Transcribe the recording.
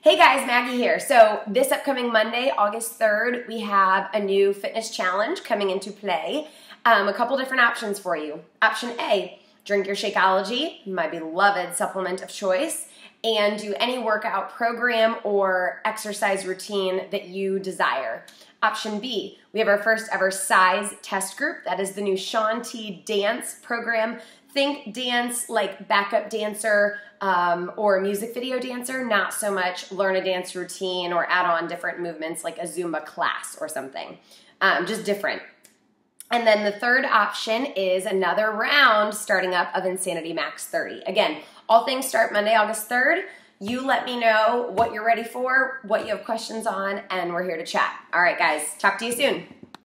Hey guys, Maggie here. So, this upcoming Monday, August 3rd, we have a new fitness challenge coming into play. Um, a couple different options for you. Option A drink your Shakeology, my beloved supplement of choice, and do any workout program or exercise routine that you desire. Option B, we have our first ever CIZE test group. That is the new Shaun T dance program. Think dance like backup dancer um, or music video dancer, not so much learn a dance routine or add on different movements like a Zumba class or something. Um, just different. And then the third option is another round starting up of Insanity Max 30. Again, all things start Monday, August 3rd. You let me know what you're ready for, what you have questions on, and we're here to chat. All right, guys, talk to you soon.